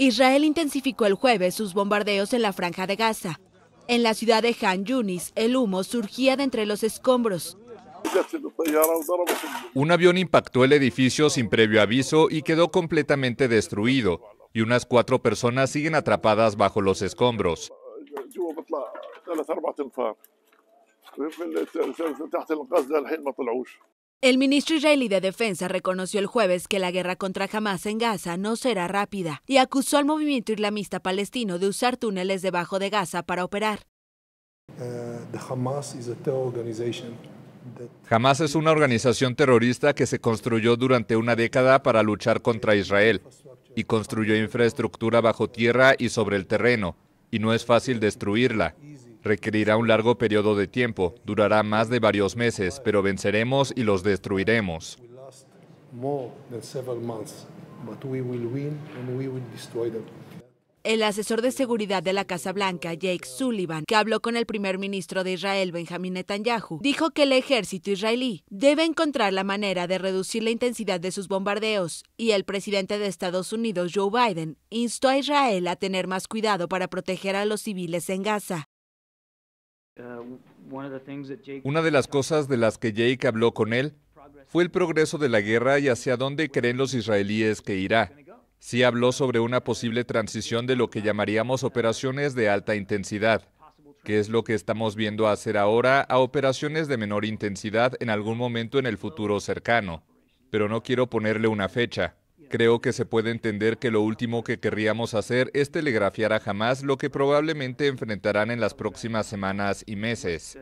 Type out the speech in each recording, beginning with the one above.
Israel intensificó el jueves sus bombardeos en la franja de Gaza. En la ciudad de Han Yunis, el humo surgía de entre los escombros. Un avión impactó el edificio sin previo aviso y quedó completamente destruido, y unas cuatro personas siguen atrapadas bajo los escombros. El ministro israelí de Defensa reconoció el jueves que la guerra contra Hamas en Gaza no será rápida y acusó al movimiento islamista palestino de usar túneles debajo de Gaza para operar. Hamas es una organización terrorista que se construyó durante una década para luchar contra Israel y construyó infraestructura bajo tierra y sobre el terreno, y no es fácil destruirla. Requerirá un largo periodo de tiempo, durará más de varios meses, pero venceremos y los destruiremos. El asesor de seguridad de la Casa Blanca, Jake Sullivan, que habló con el primer ministro de Israel, Benjamin Netanyahu, dijo que el ejército israelí debe encontrar la manera de reducir la intensidad de sus bombardeos y el presidente de Estados Unidos, Joe Biden, instó a Israel a tener más cuidado para proteger a los civiles en Gaza. Una de las cosas de las que Jake habló con él fue el progreso de la guerra y hacia dónde creen los israelíes que irá. Sí habló sobre una posible transición de lo que llamaríamos operaciones de alta intensidad, que es lo que estamos viendo hacer ahora, a operaciones de menor intensidad en algún momento en el futuro cercano. Pero no quiero ponerle una fecha. Creo que se puede entender que lo último que querríamos hacer es telegrafiar a Hamas lo que probablemente enfrentarán en las próximas semanas y meses.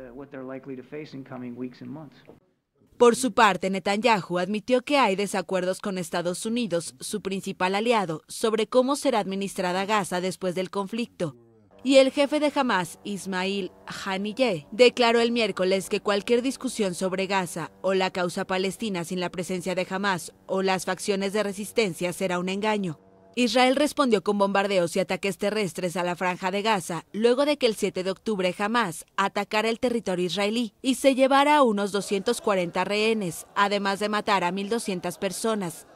Por su parte, Netanyahu admitió que hay desacuerdos con Estados Unidos, su principal aliado, sobre cómo será administrada Gaza después del conflicto. Y el jefe de Hamas, Ismail Haniyeh, declaró el miércoles que cualquier discusión sobre Gaza o la causa palestina sin la presencia de Hamas o las facciones de resistencia será un engaño. Israel respondió con bombardeos y ataques terrestres a la franja de Gaza luego de que el 7 de octubre Hamas atacara el territorio israelí y se llevara a unos 240 rehenes, además de matar a 1.200 personas.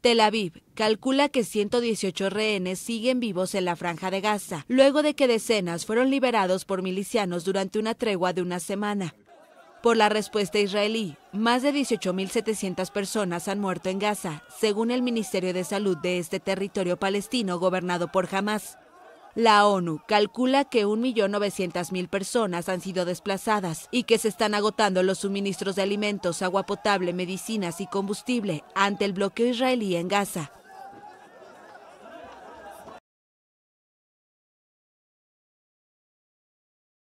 Tel Aviv calcula que 118 rehenes siguen vivos en la franja de Gaza, luego de que decenas fueron liberados por milicianos durante una tregua de una semana. Por la respuesta israelí, más de 18.700 personas han muerto en Gaza, según el Ministerio de Salud de este territorio palestino gobernado por Hamas. La ONU calcula que 1.900.000 personas han sido desplazadas y que se están agotando los suministros de alimentos, agua potable, medicinas y combustible ante el bloqueo israelí en Gaza.